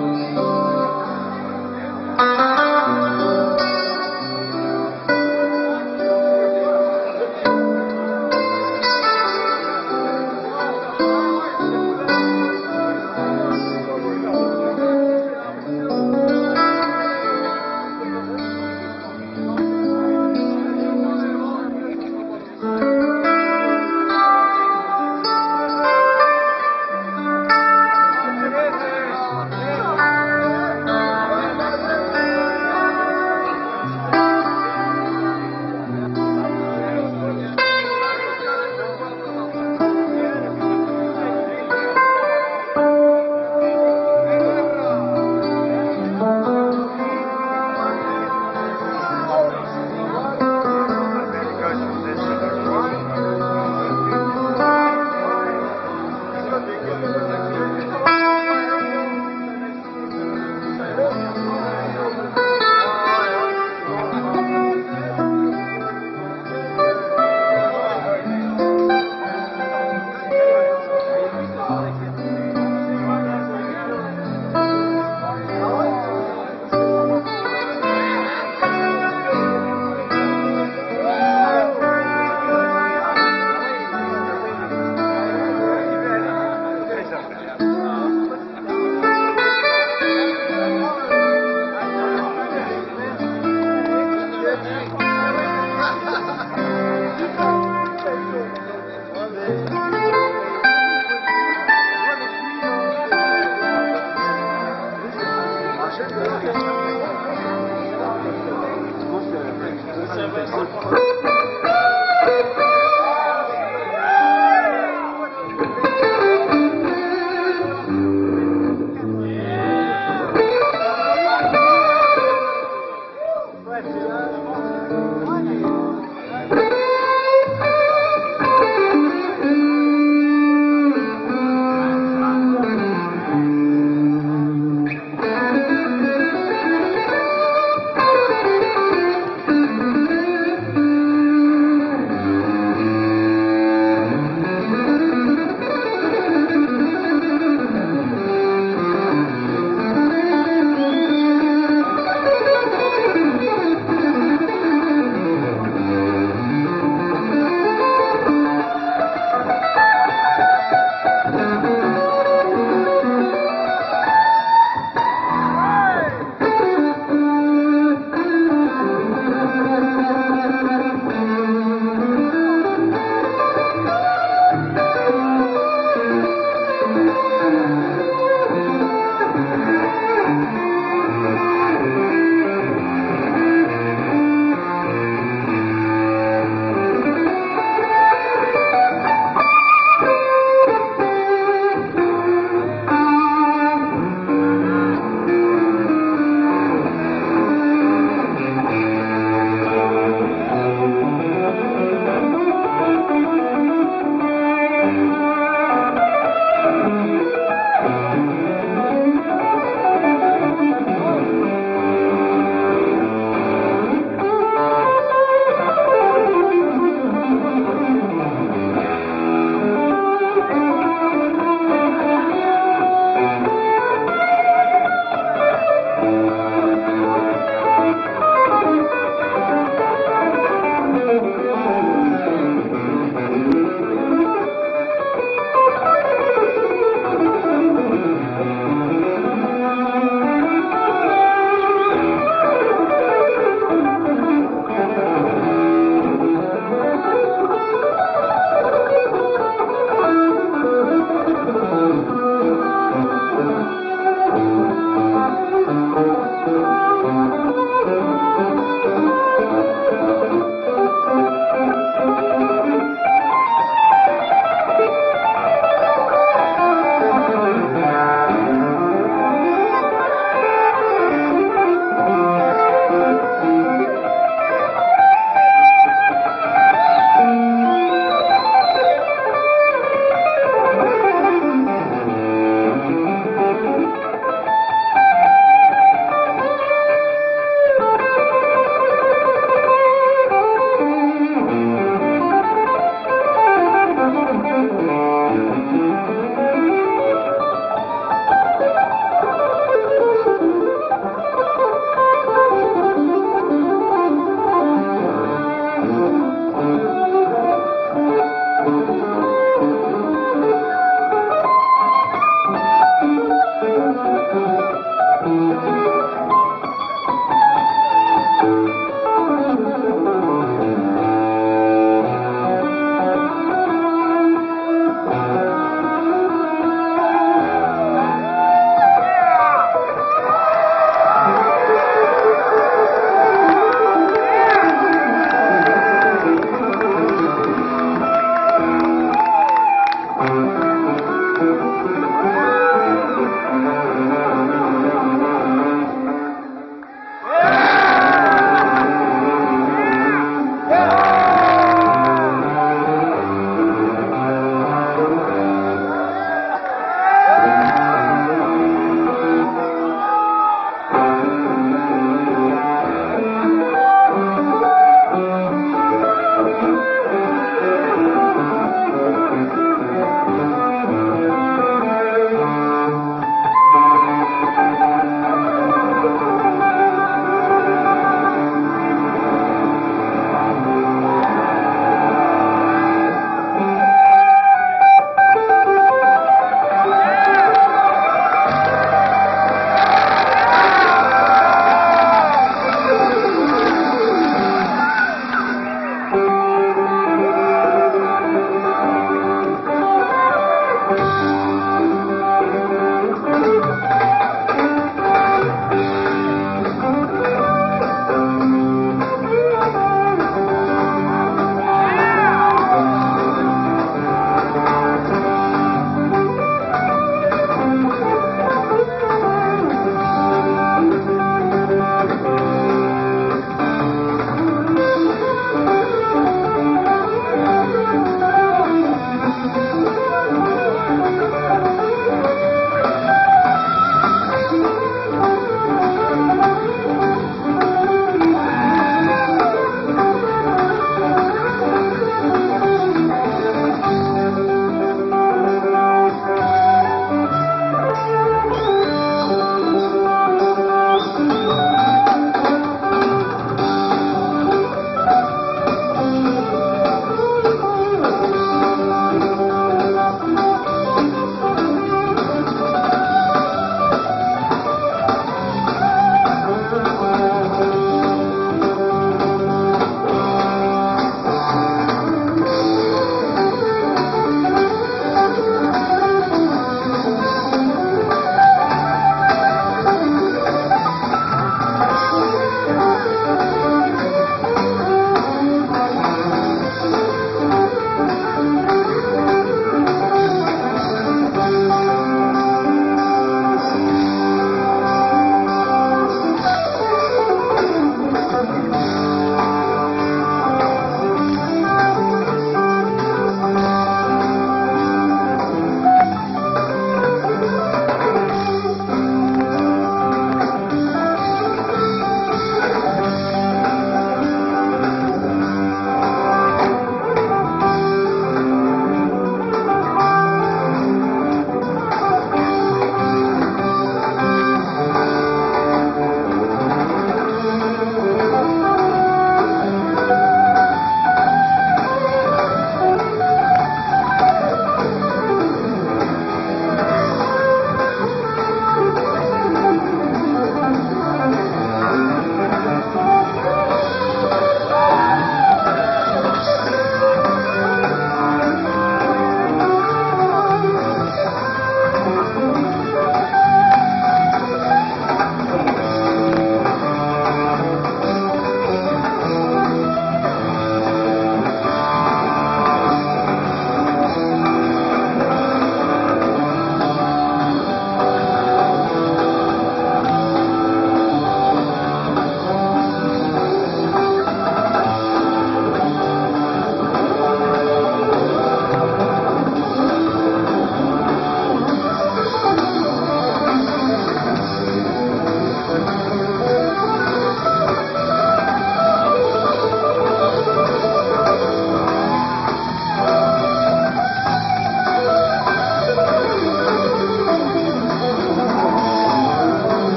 Thank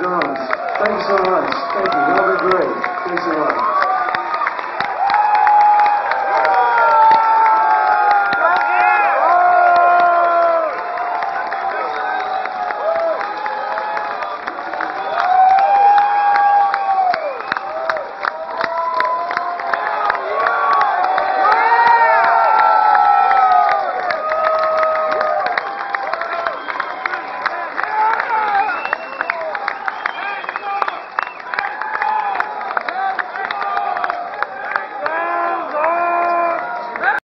drums. Thank you so much. Thank you. Y'all great. Thanks a lot.